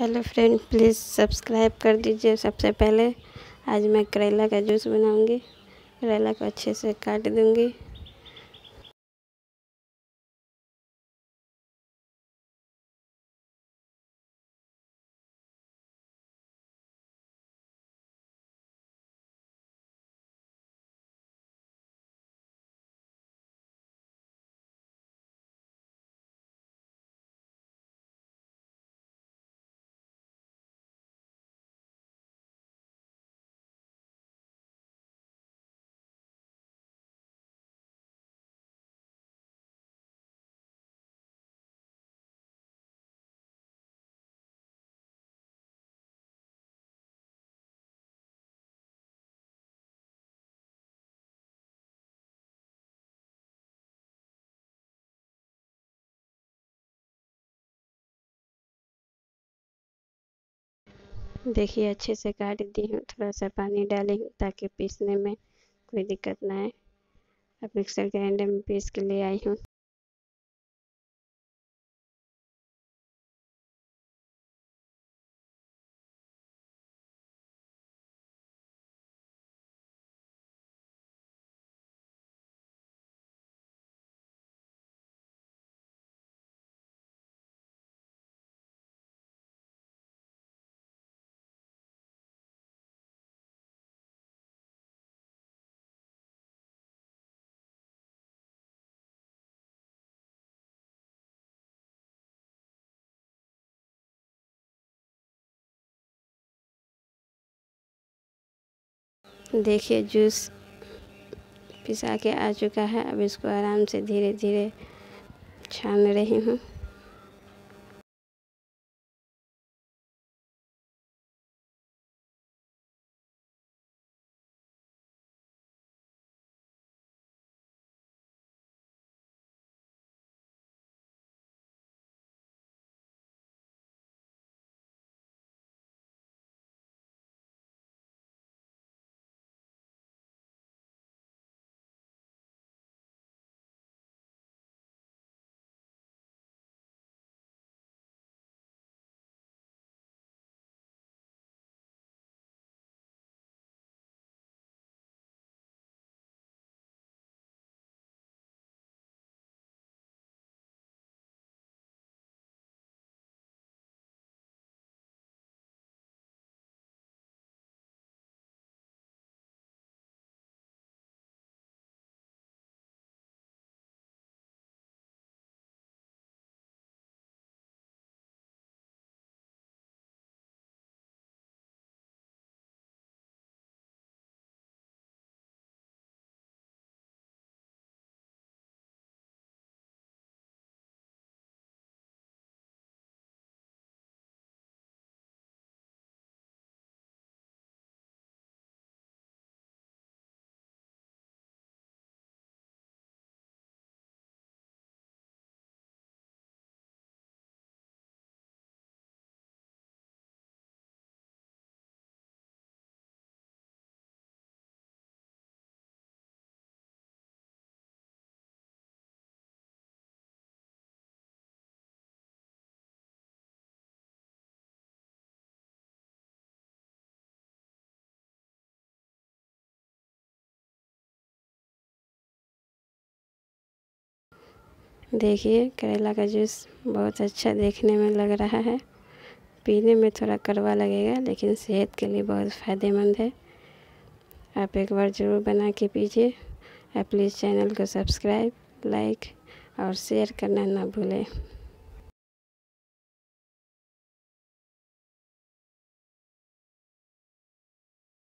Hello friend, please subscribe कर दीजिए सबसे पहले। आज मैं करेला का जूस बनाऊँगी। करेला को अच्छे से काट दूँगी। देखिए, अच्छे से काट दी हूँ, थोड़ा सा पानी डाली हूँ ताकि पीसने में कोई दिक्कत ना आए। अब मिक्सर ग्राइंडर में पीस के ले आई हूँ। देखिए, जूस पिसा के आ चुका है। अब इसको आराम से धीरे धीरे छान रही हूँ। देखिए, करेला का जूस बहुत अच्छा देखने में लग रहा है। पीने में थोड़ा कड़वा लगेगा, लेकिन सेहत के लिए बहुत फ़ायदेमंद है। आप एक बार ज़रूर बना के पीजिए। आप प्लीज़ चैनल को सब्सक्राइब, लाइक और शेयर करना ना भूलें।